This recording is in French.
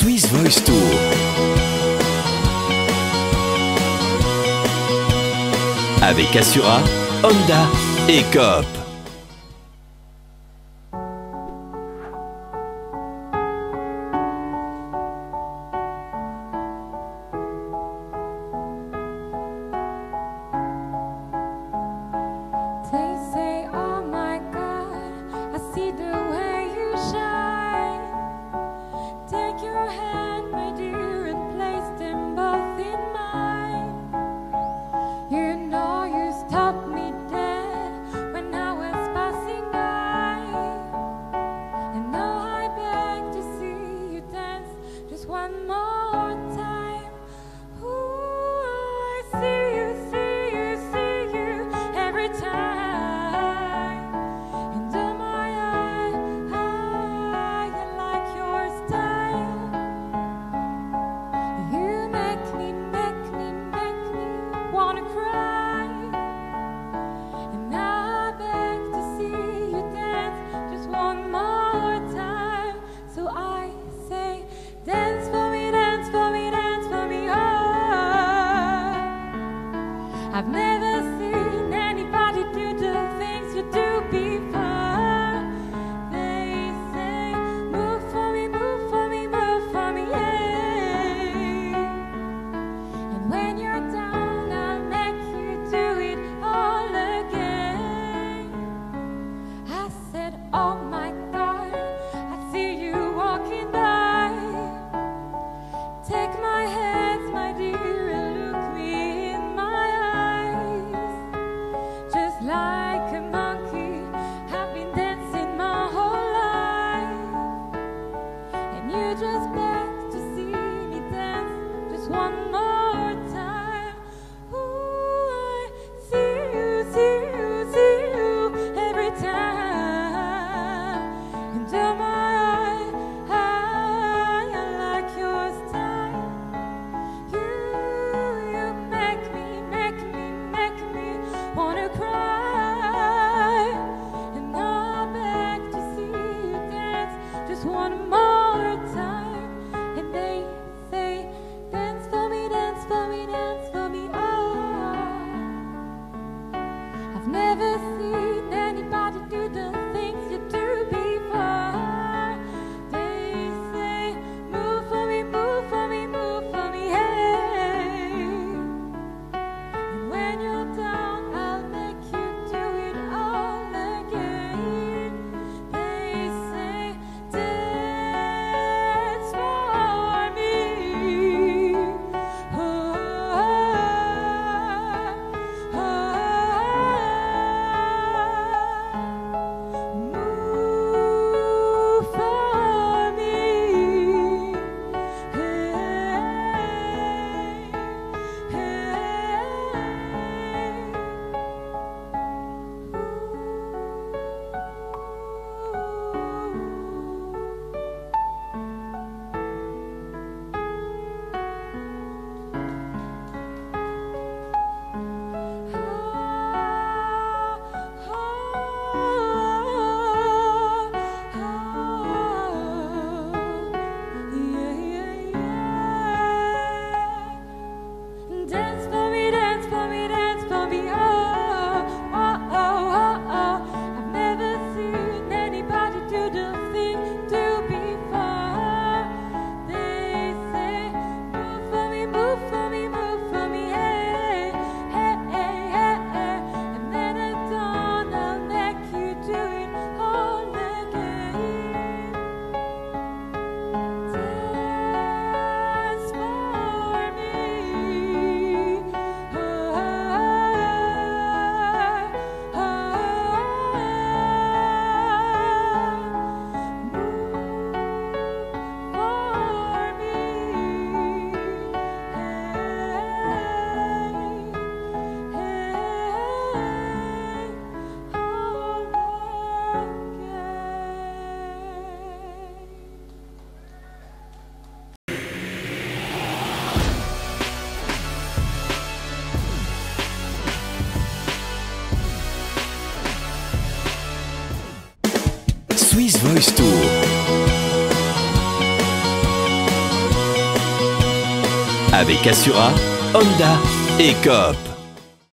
Swiss Voice Tour. Avec Assura, Honda et Coop. Voice Tour. Avec Assura, Honda et Coop.